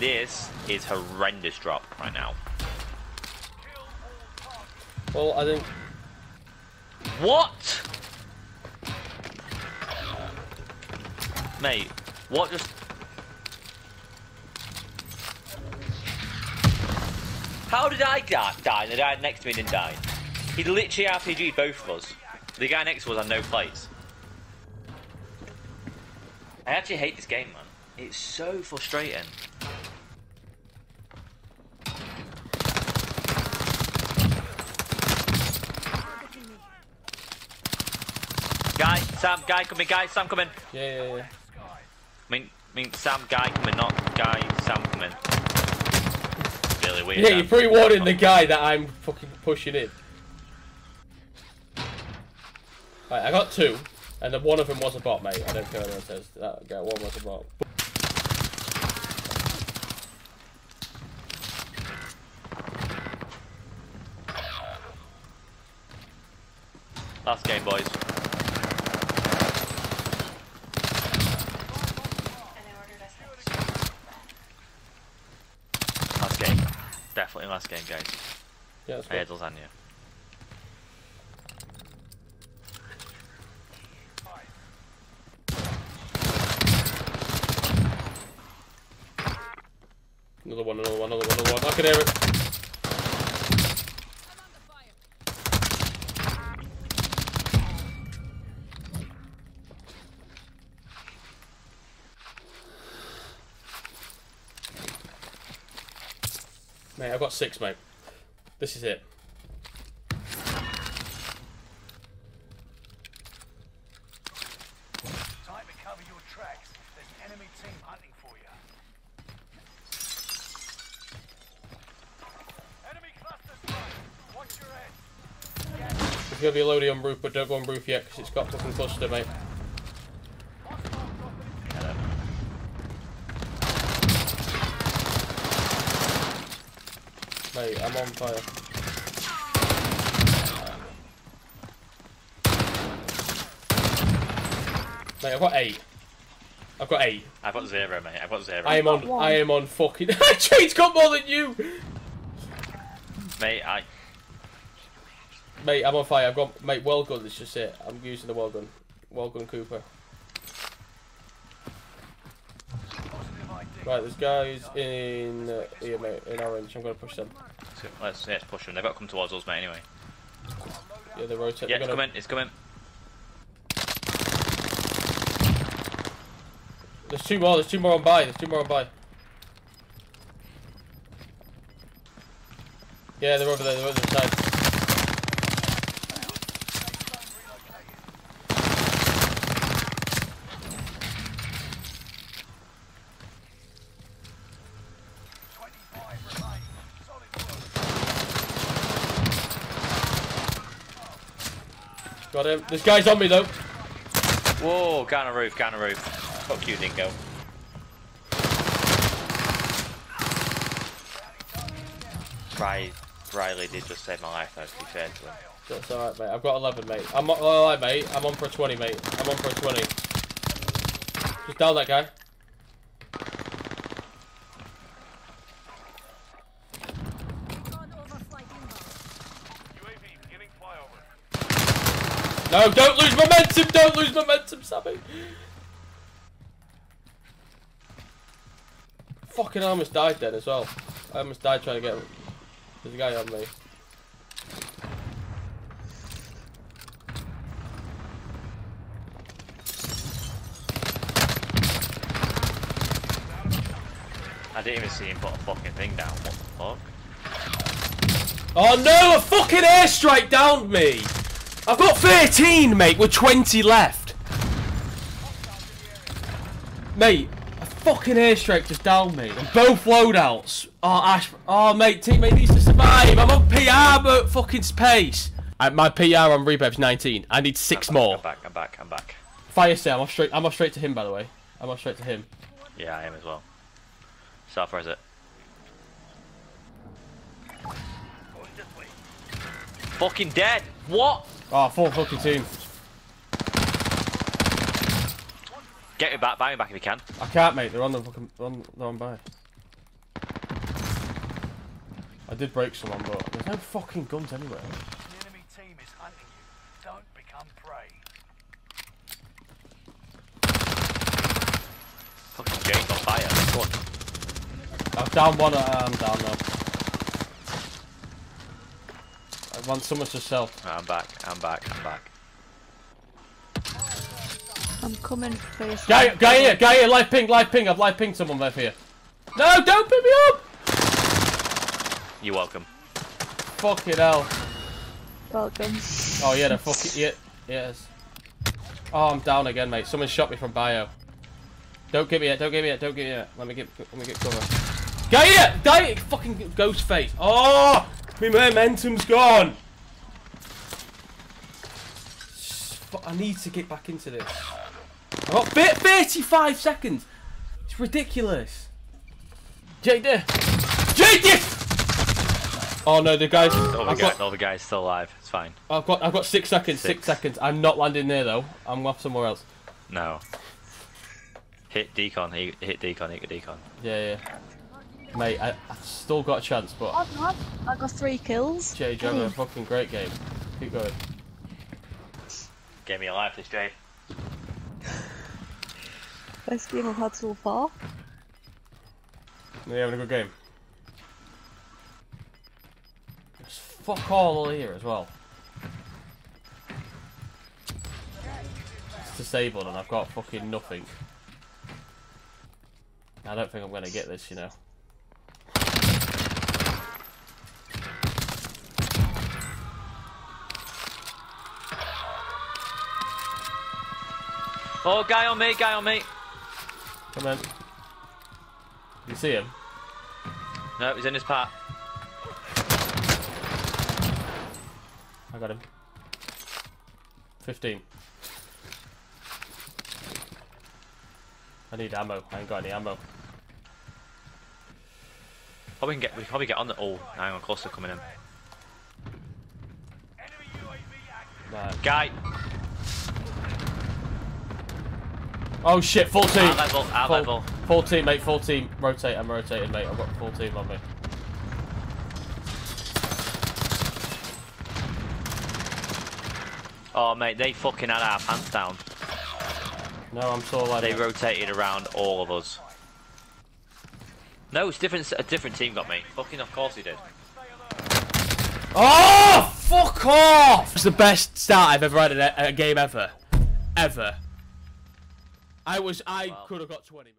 This is horrendous drop right now. Well, I think. What? Mate, what just... How did I die? die? The guy next to me didn't die. He literally RPG'd both of us. The guy next to us had no plates. I actually hate this game, man. It's so frustrating. Guy, Sam, guy coming, guy, Sam coming. Yeah, yeah, yeah. I mean, I mean, Sam, guy coming, not guy, Sam coming. Really weird. Yeah, you're pre-warning the guy that I'm fucking pushing in. Right, I got two, and then one of them was a bot, mate. I don't care what anyone says. That guy, one was a bot. Last game, boys. Last game. Definitely last game, guys. Yeah, that's I had lasagna. Another one, another one, another one, another one. I can hear it. Mate, I've got six, mate. This is it. Time to cover your tracks. There's enemy team hunting for you. Enemy cluster strike. Your head. There's gonna be a loadie on roof, but don't go on roof yet, because it's got fucking cluster, mate. Mate, I'm on fire. Mate, I've got eight. I've got eight. I've got zero, mate. I've got zero. I am on. I am on fucking. Jade's got more than you, Mate, I. mate. I'm on fire. I've got mate. Welgun. That's just it. I'm using the Welgun. Well gun Cooper. Right, there's guys in uh, here, mate. In orange. I'm gonna push them. Let's, let's push them. They've got to come towards us, mate, anyway. Yeah, they're rotating. Yeah, it's gonna- coming. It's coming. There's two more. There's two more on by. There's two more on by. Yeah, they're over there. They're over the side. Got him. This guy's on me though. Whoa, guy on the roof, guy on the roof. Fuck you, Dingo. Riley, Riley did just save my life, though, to be fair to him. That's alright, mate. I've got 11, mate. I'm on, alright, mate. I'm on for a 20, mate. I'm on for a 20. Just down that guy. No, don't lose momentum! Don't lose momentum, Sammy! Fucking I almost died then as well. I almost died trying to get... There's a guy on me. I didn't even see him put a fucking thing down. What the fuck? Oh no, a fucking airstrike downed me! I've got 13, mate, with 20 left. Mate, a fucking airstrike just downed me. And both loadouts. Oh, Ash. Oh, mate, teammate needs to survive. I'm on PR, but fucking space. Uh, my PR on Rebirth's 19. I need 6 I'm more. back, I'm back, I'm back. Fire sale. I'm off straight. I'm off straight to him, by the way. I'm off straight to him. Yeah, I am as well. South, where is it? Fucking dead! What? Oh, full fucking team. Get me back, buy me back if you can. I can't, mate. They're on the fucking. They're on, they're on by. I did break someone, but there's no fucking guns anywhere. The enemy team is hunting you. Don't become prey. Fucking Jake's on fire. Go on. I'm down one. Uh, I'm down now. I want someone to sell. I'm back. I'm back. I'm back. I'm coming for you. Guy, guy here, guy here, live ping, live ping. I've live pinged someone left here. No, don't pick me up! You're welcome. Fucking hell. Welcome. Oh yeah, the fucking yeah, yes. Oh, I'm down again, mate. Someone shot me from bio. Don't give me it. Don't give me it. Don't give me it. Let me get. Let me get cover. Guy here, guy fucking ghost face. Oh, my momentum's gone. Fu- I need to get back into this. I got thir- 35 seconds. It's ridiculous. JD. JD. Oh no, the guys. All the, I've guy, got, all the guys still alive. It's fine. I've got, I've got six seconds. Six, Six. seconds. I'm not landing there though. I'm off somewhere else. No. Hit decon. Hit, hit decon. Hit decon. Yeah, yeah. Mate, I, I've still got a chance, but I've had, I got three kills. Jay, you're having a fucking great game. Keep going. Gave me a life, this Jay. Best game I've had so far. Are you having a good game? There's fuck all here as well. It's disabled and I've got fucking nothing. I don't think I'm gonna get this, you know. Oh, guy on me. Guy on me. Come on. You see him? No, he's in his part. I got him. 15. I need ammo. I ain't got any ammo. Probably can get. We can probably get on the. Oh, hang on. Cluster coming in. Enemy UAV active. Right. Guy. Oh shit, full team. Our level. Our full, level. Full team, mate, full team. Rotate, I'm rotating, mate. I've got full team on me. Oh, mate, they fucking had our pants down. No, I'm still alive. They rotated around all of us. No, it's different. A different team got me. Fucking, of course he did. Oh, fuck off! It's the best start I've ever had in a, a game ever. Ever. I wish I could have got 20, mate.